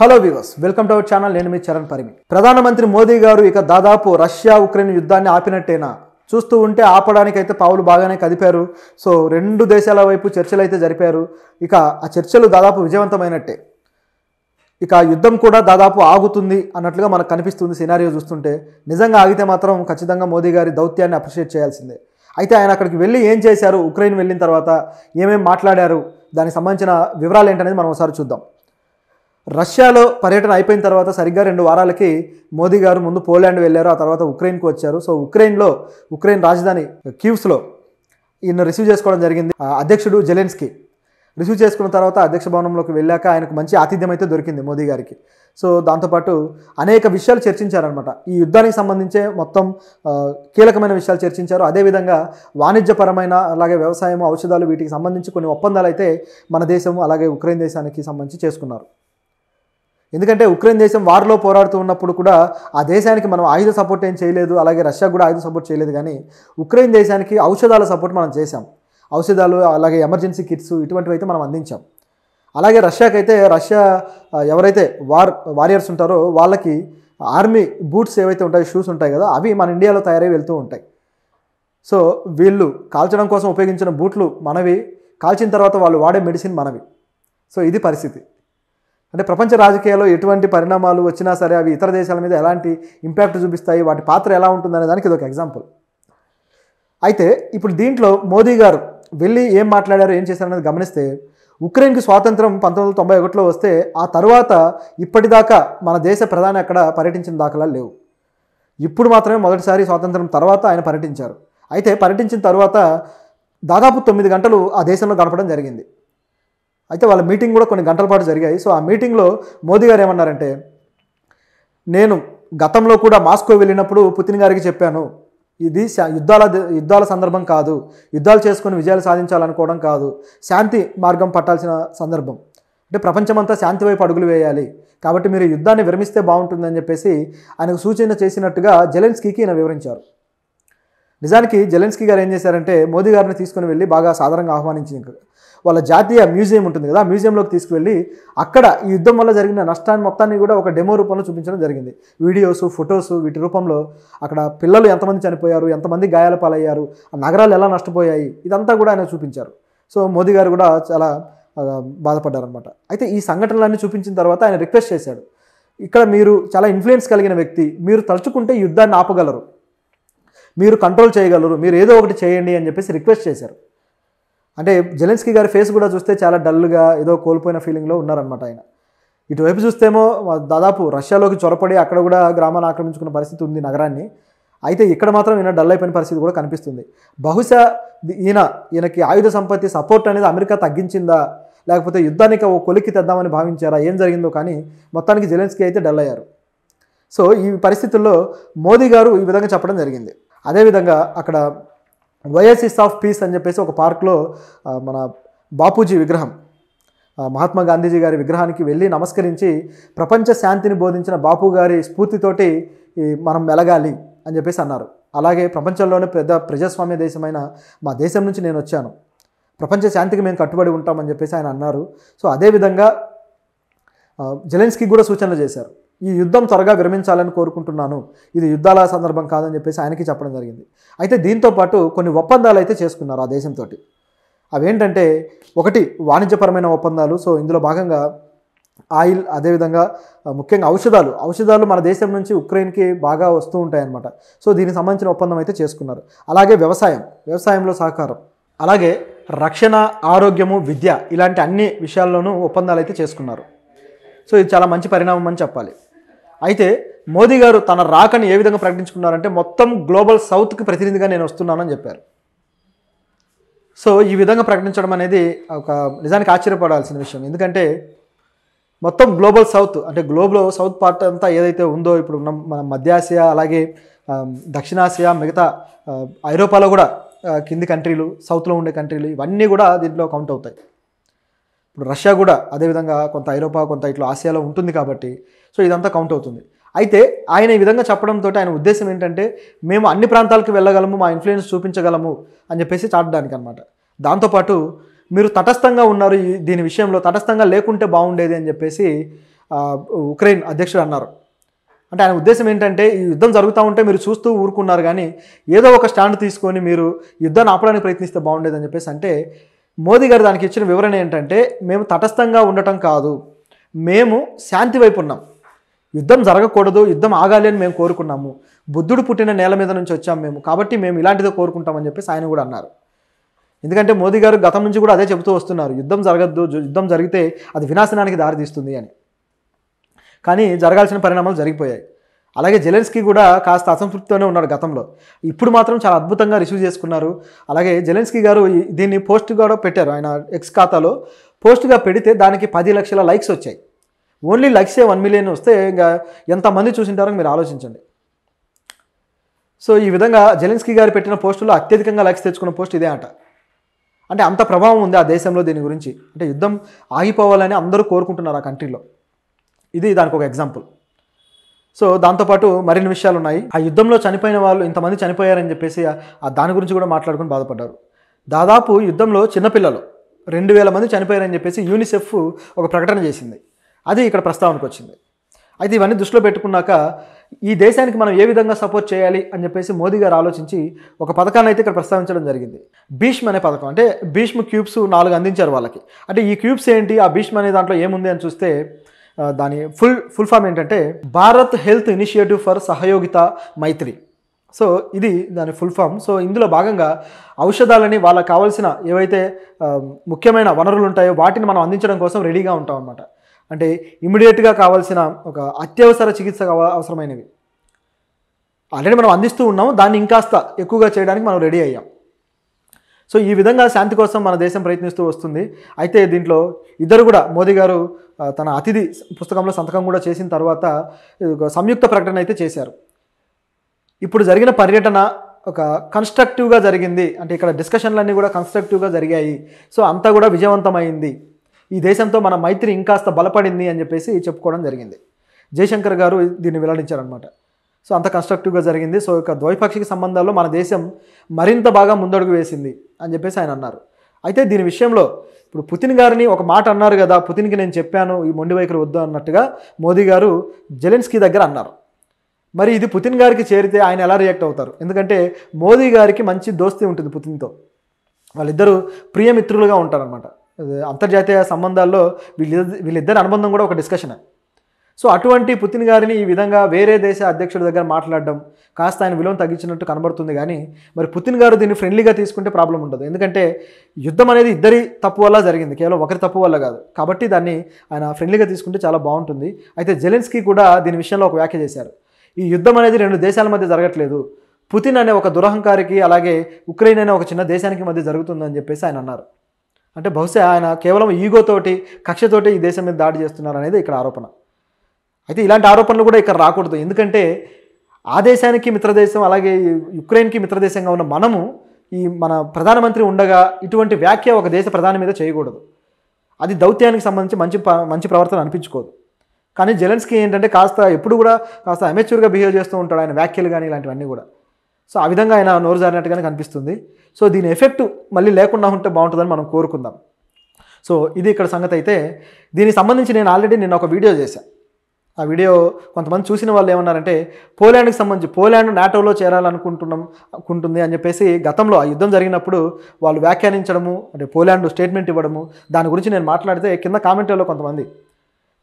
Hello viewers welcome to our channel నేను మీ చరణ్ పరిమి. ప్రధానమంత్రి మోదీ గారు ఇక దాదాపు రష్యా ఉక్రెయిన్ యుద్ధాన్ని ఆపినట్టేనా? చూస్తూ ఉంటే ఆపడానికైతే పావులు బాగానే కదిపారు. సో రెండు దేశాల వైపు చర్చలు అయితే జరిపారు. ఇక ఆ చర్చలు దాదాపు విజయవంతమైనట్టే. ఇక యుద్ధం కూడా దాదాపు ఆగుతుంది అన్నట్లుగా మనకు కనిపిస్తుంది సినారియో చూస్తుంటే. నిజంగా ఆగితే మాత్రం ఖచ్చితంగా మోదీ గారి దౌత్యాన్ని అప్రిషియేట్ చేయాల్సిందే. అయితే ఆయన అక్కడికి వెళ్ళి ఏం చేశారు? ఉక్రెయిన్ వెళ్ళిన తర్వాత ఏమేమి మాట్లాడారు? దానికి సంబంధించిన వివరాలు ఏంటనేది మనం ఒకసారి చూద్దాం. రష్యాలో పర్యటన అయిపోయిన తర్వాత సరిగ్గా రెండు వారాలకి మోదీ గారు ముందు పోలాండ్ వెళ్ళారు ఆ తర్వాత ఉక్రెయిన్కి వచ్చారు. సో ఉక్రెయిన్లో ఉక్రెయిన్ రాజధాని కీవ్స్లో ఈయన రిసీవ్ చేసుకోవడం జరిగింది. అధ్యక్షుడు జెలెన్స్కి. రిసీవ్ చేసుకున్న తర్వాత అధ్యక్ష భవనంలోకి వెళ్ళాక ఆయనకు మంచి ఆతిథ్యం అయితే దొరికింది మోదీ గారికి. సో దాంతోపాటు అనేక విషయాలు చర్చించారనమాట ఈ యుద్ధానికి సంబంధించే మొత్తం కీలకమైన విషయాలు చర్చించారు. అదేవిధంగా వాణిజ్యపరమైన అలాగే వ్యవసాయం ఔషధాలు వీటికి సంబంధించి కొన్ని ఒప్పందాలు అయితే మన దేశం అలాగే ఉక్రెయిన్ దేశానికి సంబంధించి చేసుకున్నారు. ఎందుకంటే ఉక్రెయిన్ దేశం వార్లో పోరాడుతూ ఉన్నప్పుడు కూడా ఆ దేశానికి మనం ఆయుధ సపోర్ట్ ఏం చేయలేదు అలాగే రష్యా కూడా ఆయుధ సపోర్ట్ చేయలేదు కానీ ఉక్రెయిన్ దేశానికి ఔషధాల సపోర్ట్ మనం చేశాం. ఔషధాలు అలాగే ఎమర్జెన్సీ కిట్స్ ఇటువంటివి అయితే మనం అందించాం. అలాగే రష్యాకైతే రష్యా ఎవరైతే వార్ వారియర్స్ ఉంటారో వాళ్ళకి ఆర్మీ బూట్స్ ఏవైతే ఉంటాయో షూస్ ఉంటాయి కదా అవి మన ఇండియాలో తయారై వెళ్తూ ఉంటాయి. సో వీళ్ళు కాల్చడం కోసం ఉపయోగించిన బూట్లు మనవి కాల్చిన తర్వాత వాళ్ళు వాడే మెడిసిన్ మనవి. సో ఇది పరిస్థితి. అంటే ప్రపంచ రాజకీయాల్లో ఎటువంటి పరిణామాలు వచ్చినా సరే అవి ఇతర దేశాల మీద ఎలాంటి ఇంపాక్ట్ చూపిస్తాయి వాటి పాత్ర ఎలా ఉంటుందనే దానికి ఇది ఒక ఎగ్జాంపుల్ అయితే ఇప్పుడు దీంట్లో మోదీ గారు వెళ్ళి ఏం మాట్లాడారు ఏం చేశారనేది గమనిస్తే ఉక్రెయిన్కి స్వాతంత్రం పంతొమ్మిది వందల తొంభై ఒకటిలో వస్తే ఆ తర్వాత ఇప్పటిదాకా మన దేశ ప్రధాని అక్కడ పర్యటించిన దాఖలాలు లేవు. ఇప్పుడు మాత్రమే మొదటిసారి స్వాతంత్రం తర్వాత ఆయన పర్యటించారు. అయితే పర్యటించిన తర్వాత దాదాపు తొమ్మిది గంటలు ఆ దేశంలో గడపడం జరిగింది. అయితే వాళ్ళ మీటింగ్ కూడా కొన్ని గంటల పాటు జరిగాయి. సో ఆ మీటింగ్లో మోదీ గారు ఏమన్నారంటే నేను గతంలో కూడా మాస్కో వెళ్ళినప్పుడు పుతిన్ గారికి చెప్పాను ఇది శా- యుద్ధాల యుద్ధాల సందర్భం కాదు. యుద్ధాలు చేసుకుని విజయాలు సాధించాలనుకోవడం కాదు. శాంతి మార్గం పట్టాల్సిన సందర్భం. అంటే ప్రపంచమంతా శాంతి వైపు అడుగులు వేయాలి. కాబట్టి మీరు యుద్ధాన్ని విరమిస్తే బాగుంటుందని చెప్పేసి ఆయనకు సూచన చేసినట్టుగా జెలెన్స్కీకి ఈయన వివరించారు. నిజానికి జెలెన్స్కీ గారు ఏం చేశారంటే మోదీ గారిని తీసుకుని వెళ్ళి బాగా సాధారణంగా ఆహ్వానించింది వాళ్ళ జాతీయ మ్యూజియం ఉంటుంది కదా మ్యూజియంలోకి తీసుకువెళ్ళి అక్కడ ఈ యుద్ధం వల్ల జరిగిన నష్టాన్ని మొత్తాన్ని కూడా ఒక డెమో రూపంలో చూపించడం జరిగింది. వీడియోస్ ఫొటోస్ వీటి రూపంలో అక్కడ పిల్లలు ఎంతమంది చనిపోయారు ఎంతమంది గాయాల పాలయ్యారు ఆ నగరాలు ఎలా నష్టపోయాయి ఇదంతా కూడా ఆయన చూపించారు. సో మోదీ గారు కూడా చాలా బాధపడ్డారనమాట అయితే ఈ సంఘటనలన్నీ చూపించిన తర్వాత ఆయన రిక్వెస్ట్ చేశాడు. ఇక్కడ మీరు చాలా ఇన్ఫ్లుయెన్స్ కలిగిన వ్యక్తి మీరు తలుచుకుంటే యుద్ధాన్ని ఆపగలరు. మీరు కంట్రోల్ చేయగలరు మీరు ఏదో ఒకటి చేయండి అని చెప్పేసి రిక్వెస్ట్ చేశారు. అంటే జెలెన్స్కీ గారి ఫేస్ కూడా చూస్తే చాలా డల్గా ఏదో కోల్పోయిన ఫీలింగ్లో ఉన్నారనమాట ఆయన. ఇటువైపు చూస్తేమో దాదాపు రష్యాలోకి చొరపడి అక్కడ కూడా గ్రామాన్ని ఆక్రమించుకున్న పరిస్థితి ఉంది నగరాన్ని. అయితే ఇక్కడ మాత్రం ఈయన డల్ అయిపోయిన పరిస్థితి కూడా కనిపిస్తుంది. బహుశా ఈయన ఈయనకి ఆయుధ సంపత్తి సపోర్ట్ అనేది అమెరికా తగ్గించిందా లేకపోతే యుద్ధానికి ఓ కొలిక్కి తెద్దామని భావించారా ఏం జరిగిందో కానీ మొత్తానికి జెలెన్స్కీ అయితే డల్ అయ్యారు. సో ఈ పరిస్థితుల్లో మోదీ గారు ఈ విధంగా చెప్పడం జరిగింది. అదేవిధంగా అక్కడ వయసిస్ ఆఫ్ పీస్ అని చెప్పేసి ఒక పార్క్లో మన బాపూజీ విగ్రహం మహాత్మా గాంధీజీ గారి విగ్రహానికి వెళ్ళి నమస్కరించి ప్రపంచ శాంతిని బోధించిన బాపు గారి స్ఫూర్తితోటి ఈ మనం మెలగాలి అని చెప్పేసి అన్నారు. అలాగే ప్రపంచంలోనే పెద్ద ప్రజాస్వామ్య దేశమైన మా దేశం నుంచి నేను వచ్చాను. ప్రపంచ శాంతికి మేము కట్టుబడి ఉంటామని చెప్పేసి ఆయన అన్నారు. సో అదేవిధంగా జెలెన్స్కి కూడా సూచనలు చేశారు. ఈ యుద్ధం త్వరగా విరమించాలని కోరుకుంటున్నాను. ఇది యుద్ధాల సందర్భం కాదని చెప్పేసి ఆయనకి చెప్పడం జరిగింది. అయితే దీంతో పాటు కొన్ని ఒప్పందాలు అయితే చేసుకున్నారు ఆ దేశంతో అవేంటంటే ఒకటి వాణిజ్యపరమైన ఒప్పందాలు. సో ఇందులో భాగంగా ఆయిల్ అదేవిధంగా ముఖ్యంగా ఔషధాలు. ఔషధాలు మన దేశం నుంచి ఉక్రెయిన్కి బాగా వస్తూ ఉంటాయన్నమాట. సో దీనికి సంబంధించిన ఒప్పందం అయితే చేసుకున్నారు. అలాగే వ్యవసాయం వ్యవసాయంలో సహకారం. అలాగే రక్షణ ఆరోగ్యము విద్య ఇలాంటి అన్ని విషయాల్లోనూ ఒప్పందాలు అయితే చేసుకున్నారు. సో ఇది చాలా మంచి పరిణామం అని చెప్పాలి. అయితే మోదీ గారు తన రాకని ఏ విధంగా ప్రకటించుకున్నారంటే మొత్తం గ్లోబల్ సౌత్కి ప్రతినిధిగా నేను వస్తున్నానని చెప్పారు. సో ఈ విధంగా ప్రకటించడం అనేది ఒక నిజానికి ఆశ్చర్యపడాల్సిన విషయం. ఎందుకంటే మొత్తం గ్లోబల్ సౌత్ అంటే గ్లోబల్ సౌత్ పార్ట్ అంతా ఏదైతే ఉందో ఇప్పుడు ఉన్న మన మధ్య ఆసియా అలాగే దక్షిణాసియా మిగతా ఐరోపాలో కూడా కింది కంట్రీలు సౌత్లో ఉండే కంట్రీలు ఇవన్నీ కూడా దీంట్లో కౌంట్ అవుతాయి. ఇప్పుడు రష్యా కూడా అదేవిధంగా కొంత ఐరోపా కొంత ఇట్లా ఆసియాలో ఉంటుంది కాబట్టి సో ఇదంతా కౌంట్ అవుతుంది. అయితే ఆయన ఈ విధంగా చెప్పడంతో ఆయన ఉద్దేశం ఏంటంటే మేము అన్ని ప్రాంతాలకు వెళ్ళగలము మా ఇన్ఫ్లుయెన్స్ చూపించగలము అని చెప్పేసి చాటడానికి అనమాట దాంతోపాటు మీరు తటస్థంగా ఉన్నారు దీని విషయంలో తటస్థంగా లేకుంటే బాగుండేది అని చెప్పేసి ఉక్రెయిన్ అధ్యక్షుడు అన్నారు. అంటే ఆయన ఉద్దేశం ఏంటంటే ఈ యుద్ధం జరుగుతూ ఉంటే మీరు చూస్తూ ఊరుకున్నారు కానీ ఏదో ఒక స్టాండ్ తీసుకొని మీరు యుద్ధాన్ని ఆపడానికి ప్రయత్నిస్తే బాగుండేదని చెప్పేసి అంటే మోదీ గారు దానికి ఇచ్చిన వివరణ ఏంటంటే మేము తటస్థంగా ఉండటం కాదు. మేము శాంతి వైపు ఉన్నాం. యుద్ధం జరగకూడదు యుద్ధం ఆగాలి అని మేము కోరుకున్నాము. బుద్ధుడు పుట్టిన నేల మీద నుంచి వచ్చాం మేము. కాబట్టి మేము ఇలాంటిదో కోరుకుంటామని చెప్పేసి ఆయన కూడా అన్నారు. ఎందుకంటే మోదీ గారు గతం నుంచి కూడా అదే చెబుతూ వస్తున్నారు. యుద్ధం జరగద్దు యుద్ధం జరిగితే అది వినాశనానికి దారితీస్తుంది అని. కానీ జరగాల్సిన పరిణామాలు జరిగిపోయాయి. అలాగే జెలెన్స్కీ కూడా కాస్త అసంతృప్తితోనే ఉన్నాడు గతంలో. ఇప్పుడు మాత్రం చాలా అద్భుతంగా రిసీవ్ చేసుకున్నారు. అలాగే జెలెన్స్కీ గారు దీన్ని పోస్ట్ కూడా పెట్టారు. ఆయన ఎక్స్ ఖాతాలో పోస్ట్గా పెడితే దానికి పది లక్షల లైక్స్ వచ్చాయి. ఓన్లీ లైక్సే వన్ మిలియన్ వస్తే ఇంకా ఎంతమంది చూసింటారో మీరు ఆలోచించండి. సో ఈ విధంగా జెలెన్స్కీ గారు పెట్టిన పోస్టులో అత్యధికంగా లైక్స్ తెచ్చుకున్న పోస్ట్ ఇదే అంట. అంటే అంత ప్రభావం ఉంది ఆ దేశంలో దీని గురించి. అంటే యుద్ధం ఆగిపోవాలని అందరూ కోరుకుంటున్నారు ఆ కంట్రీలో. ఇది దానికి ఒక ఎగ్జాంపుల్. సో దాంతోపాటు మరిన్ని విషయాలు ఉన్నాయి ఆ యుద్ధంలో చనిపోయిన వాళ్ళు ఇంతమంది చనిపోయారని చెప్పేసి ఆ- దాని గురించి కూడా మాట్లాడుకుని బాధపడ్డారు. దాదాపు యుద్ధంలో చిన్నపిల్లలు రెండు వేల మంది చనిపోయారని చెప్పేసి యూనిసెఫ్ ఒక ప్రకటన చేసింది. అది ఇక్కడ ప్రస్తావనకు వచ్చింది. అయితే ఇవన్నీ దృష్టిలో పెట్టుకున్నాక ఈ దేశానికి మనం ఏ విధంగా సపోర్ట్ చేయాలి అని చెప్పేసి మోదీ గారు ఆలోచించి ఒక పథకాన్ని అయితే ఇక్కడ ప్రస్తావించడం జరిగింది. భీష్మ్ అనే పథకం. అంటే భీష్మ్ క్యూబ్స్ నాలుగు అందించారు వాళ్ళకి. అంటే ఈ క్యూబ్స్ ఏంటి? ఆ భీష్మ్ అనే దాంట్లో ఏముంది అని చూస్తే దాని ఫుల్ ఫుల్ ఫామ్ ఏంటంటే Bharat health initiative for Sahyogita Maitri. So ఇది దాని ఫుల్ ఫామ్. సో ఇందులో భాగంగా ఔషధాలని వాళ్ళకి కావాల్సిన ఏవైతే ముఖ్యమైన వనరులు ఉంటాయో వాటిని మనం అందించడం కోసం రెడీగా ఉంటాం అనమాట అంటే ఇమీడియట్గా కావాల్సిన ఒక అత్యవసర చికిత్స అవసరమైనవి. ఆల్రెడీ మనం అందిస్తూ ఉన్నాము దాన్ని ఇంకాస్త ఎక్కువగా చేయడానికి మనం రెడీ అయ్యాం. సో ఈ విధంగా శాంతి కోసం మన దేశం ప్రయత్నిస్తూ వస్తుంది. అయితే దీంట్లో ఇద్దరు కూడా మోదీ గారు తన అతిథి పుస్తకంలో సంతకం కూడా చేసిన తర్వాత సంయుక్త ప్రకటన అయితే చేశారు. ఇప్పుడు జరిగిన పర్యటన ఒక కన్స్ట్రక్టివ్గా జరిగింది. అంటే ఇక్కడ డిస్కషన్లన్నీ కూడా కన్స్ట్రక్టివ్గా జరిగాయి. సో అంతా కూడా విజయవంతమైంది. ఈ దేశంతో మన మైత్రి ఇంకాస్త బలపడింది అని చెప్పేసి చెప్పుకోవడం జరిగింది. జయశంకర్ గారు దీన్ని వెల్లడించారనమాట సో అంత కన్స్ట్రక్టివ్గా జరిగింది. సో ఇక ద్వైపాక్షిక సంబంధాల్లో మన దేశం మరింత బాగా ముందడుగు వేసింది అని చెప్పేసి ఆయన అన్నారు. అయితే దీని విషయంలో ఇప్పుడు పుతిన్ గారిని ఒక మాట అన్నారు కదా పుతిన్కి నేను చెప్పాను ఈ మొండి వైఖరి వద్దు అన్నట్టుగా మోదీ గారు జెలెన్స్కీ దగ్గర అన్నారు. మరి ఇది పుతిన్ గారికి చేరితే ఆయన ఎలా రియాక్ట్ అవుతారు? ఎందుకంటే మోదీ గారికి మంచి దోస్తీ ఉంటుంది పుతిన్తో. వాళ్ళిద్దరూ ప్రియమిత్రులుగా ఉంటారనమాట అంతర్జాతీయ సంబంధాల్లో వీళ్ళిద్దరి వీళ్ళిద్దరి అనుబంధం కూడా ఒక డిస్కషన్ సో అటువంటి పుతిన్ గారిని ఈ విధంగా వేరే దేశ అధ్యక్షుడి దగ్గర మాట్లాడడం కాస్త ఆయన విలువను తగ్గించినట్టు కనబడుతుంది కానీ మరి పుతిన్ గారు దీన్ని ఫ్రెండ్లీగా తీసుకుంటే ప్రాబ్లం ఉండదు. ఎందుకంటే యుద్ధం అనేది ఇద్దరి తప్పు వల్ల జరిగింది. కేవలం ఒకరి తప్పు వల్ల కాదు. కాబట్టి దాన్ని ఆయన ఫ్రెండ్లీగా తీసుకుంటే చాలా బాగుంటుంది. అయితే జెలెన్స్కీ కూడా దీని విషయంలో ఒక వ్యాఖ్య చేశారు. ఈ యుద్ధం అనేది రెండు దేశాల మధ్య జరగట్లేదు. పుతిన్ అనే ఒక దురహంకారికి అలాగే ఉక్రెయిన్ అనే ఒక చిన్న దేశానికి మధ్య జరుగుతుందని చెప్పేసి ఆయన అన్నారు. అంటే బహుశా ఆయన కేవలం ఈగోతోటి కక్షతోటి ఈ దేశం మీద దాడి చేస్తున్నారు అనేది ఇక్కడ ఆరోపణ. అయితే ఇలాంటి ఆరోపణలు కూడా ఇక్కడ రాకూడదు. ఎందుకంటే ఆ దేశానికి మిత్రదేశం అలాగే యుక్రెయిన్కి మిత్రదేశంగా ఉన్న మనము ఈ మన ప్రధానమంత్రి ఉండగా ఇటువంటి వ్యాఖ్య ఒక దేశ ప్రధాని మీద చేయకూడదు. అది దౌత్యానికి సంబంధించి మంచి మంచి ప్రవర్తన అనిపించుకోదు. కానీ జెలెన్స్కి ఏంటంటే కాస్త ఎప్పుడు కూడా కాస్త అమెచ్యూర్గా బిహేవ్ చేస్తూ ఉంటాడు ఆయన వ్యాఖ్యలు కానీ ఇలాంటివన్నీ కూడా. సో ఆ విధంగా ఆయన నోరు జారినట్టుగానే కనిపిస్తుంది. సో దీని ఎఫెక్ట్ మళ్ళీ లేకుండా ఉంటే బాగుంటుందని మనం కోరుకుందాం. సో ఇది ఇక్కడ సంగతి అయితే దీనికి సంబంధించి నేను ఆల్రెడీ నేను ఒక వీడియో చేశాను ఆ వీడియో కొంతమంది చూసిన వాళ్ళు ఏమన్నారంటే పోలాండ్కి సంబంధించి పోలాండ్ నాటోలో చేరాలనుకుంటున్నాం అనుకుంటుంది అని చెప్పేసి గతంలో ఆ యుద్ధం జరిగినప్పుడు వాళ్ళు వ్యాఖ్యానించడము అంటే పోలాండ్ స్టేట్మెంట్ ఇవ్వడము దాని గురించి నేను మాట్లాడితే కింద కామెంట్లో కొంతమంది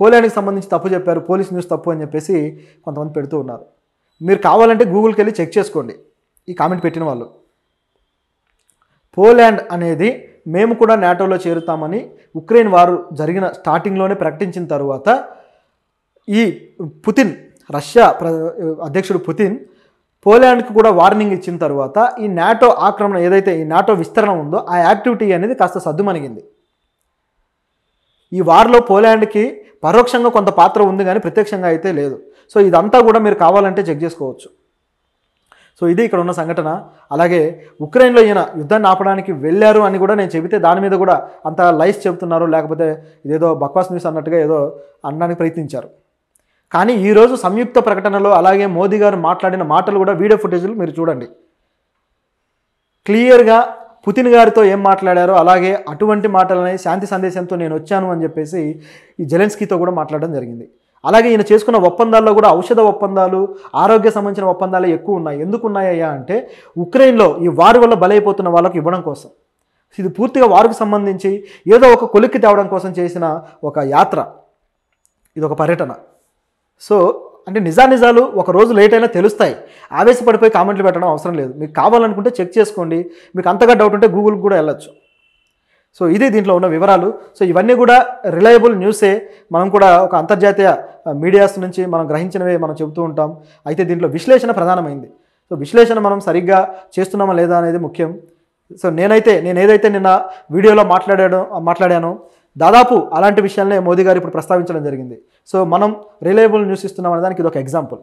పోలాండ్కి సంబంధించి తప్పు చెప్పారు పోలీస్ న్యూస్ తప్పు అని చెప్పేసి కొంతమంది పెడుతూ ఉన్నారు. మీరు కావాలంటే గూగుల్కి వెళ్ళి చెక్ చేసుకోండి ఈ కామెంట్ పెట్టిన వాళ్ళు. పోలాండ్ అనేది మేము కూడా నాటోలో చేరుతామని ఉక్రెయిన్ వారు జరిగిన స్టార్టింగ్లోనే ప్రకటించిన తర్వాత ఈ పుతిన్ రష్యా ప్ర అధ్యక్షుడు పుతిన్ పోలాండ్కి కూడా వార్నింగ్ ఇచ్చిన తర్వాత ఈ నాటో ఆక్రమణ ఏదైతే ఈ నాటో విస్తరణ ఉందో ఆ యాక్టివిటీ అనేది కాస్త సద్దుమణిగింది. ఈ వార్లో పోలాండ్కి పరోక్షంగా కొంత పాత్ర ఉంది కానీ ప్రత్యక్షంగా అయితే లేదు. సో ఇదంతా కూడా మీరు కావాలంటే చెక్ చేసుకోవచ్చు. సో ఇది ఇక్కడ ఉన్న సంఘటన. అలాగే ఉక్రెయిన్లో ఈయన యుద్ధాన్ని ఆపడానికి వెళ్ళారు అని కూడా నేను చెబితే దాని మీద కూడా అంత లైస్ చెబుతున్నారు. లేకపోతే ఇదేదో బక్వాస్ న్యూస్ అన్నట్టుగా ఏదో అనడానికి ప్రయత్నించారు. కానీ ఈరోజు సంయుక్త ప్రకటనలో అలాగే మోదీ గారు మాట్లాడిన మాటలు కూడా వీడియో ఫుటేజ్లు మీరు చూడండి. క్లియర్గా పుతిన్ గారితో ఏం మాట్లాడారో అలాగే అటువంటి మాటలని శాంతి సందేశంతో నేను వచ్చాను అని చెప్పేసి ఈ జెలెన్స్కీతో కూడా మాట్లాడడం జరిగింది. అలాగే ఈయన చేసుకున్న ఒప్పందాల్లో కూడా ఔషధ ఒప్పందాలు ఆరోగ్య సంబంధించిన ఒప్పందాలు ఎక్కువ ఉన్నాయి. ఎందుకు ఉన్నాయ్యా అంటే ఉక్రెయిన్లో ఈ వారి వల్ల బలైపోతున్న వాళ్ళకు ఇవ్వడం కోసం. ఇది పూర్తిగా వారికి సంబంధించి ఏదో ఒక కొలిక్కి తేవడం కోసం చేసిన ఒక యాత్ర. ఇది ఒక పర్యటన. సో అంటే నిజానిజాలు ఒక రోజు లేట్ అయినా తెలుస్తాయి. ఆవేశపడిపోయి కామెంట్లు పెట్టడం అవసరం లేదు. మీకు కావాలనుకుంటే చెక్ చేసుకోండి. మీకు అంతగా డౌట్ ఉంటే గూగుల్కి కూడా వెళ్ళొచ్చు. సో ఇది దీంట్లో ఉన్న వివరాలు. సో ఇవన్నీ కూడా రిలయబుల్ న్యూసే. మనం కూడా ఒక అంతర్జాతీయ మీడియాస్ నుంచి మనం గ్రహించినవే మనం చెబుతూ ఉంటాం. అయితే దీంట్లో విశ్లేషణ ప్రధానమైంది. సో విశ్లేషణ మనం సరిగ్గా చేస్తున్నామా లేదా అనేది ముఖ్యం. సో నేనైతే నేను ఏదైతే నిన్న వీడియోలో మాట్లాడాడో మాట్లాడానో దాదాపు అలాంటి విషయాలనే మోదీ గారు ఇప్పుడు ప్రస్తావించడం జరిగింది. సో మనం రిలయబుల్ న్యూస్ ఇస్తున్నాం అనే దానికి ఇది ఒక ఎగ్జాంపుల్.